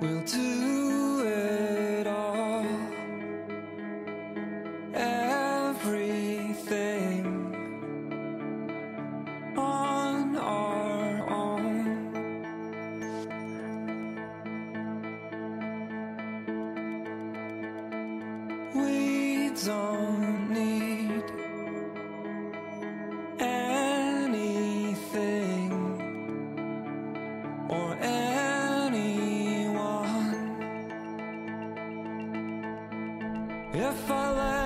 We'll do it all. Everything on our own. We don't need. If I let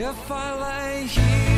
If I lay here